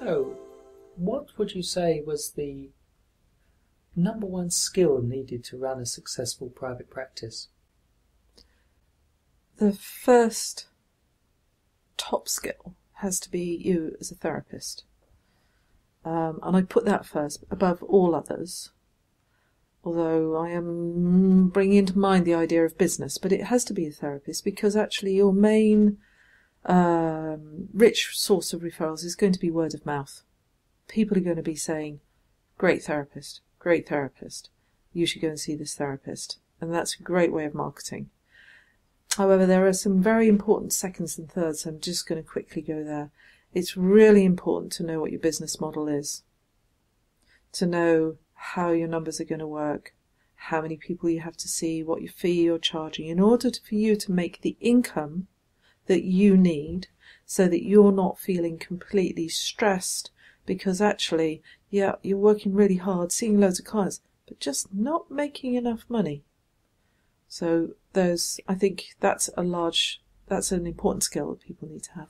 So, what would you say was the number one skill needed to run a successful private practice? The first top skill has to be you as a therapist. Um, and I put that first above all others. Although I am bringing into mind the idea of business, but it has to be a therapist because actually your main um, rich source of referrals is going to be word of mouth. People are going to be saying, "Great therapist, great therapist. You should go and see this therapist," and that's a great way of marketing. However, there are some very important seconds and thirds. I'm just going to quickly go there. It's really important to know what your business model is, to know how your numbers are going to work, how many people you have to see, what your fee you're charging, in order to, for you to make the income that you need so that you're not feeling completely stressed because actually, yeah, you're working really hard, seeing loads of clients, but just not making enough money. So there's, I think that's a large, that's an important skill that people need to have.